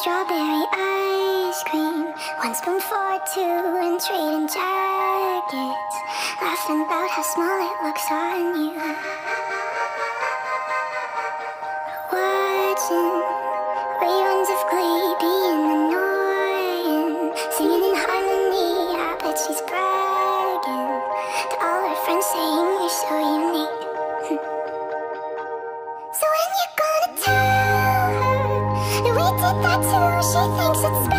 strawberry ice cream. One spoon for two and trading jackets. Laughing about how small it looks on you. Watching I'm saying you're so unique. So when you gonna tell her that we did that too She thinks it's bad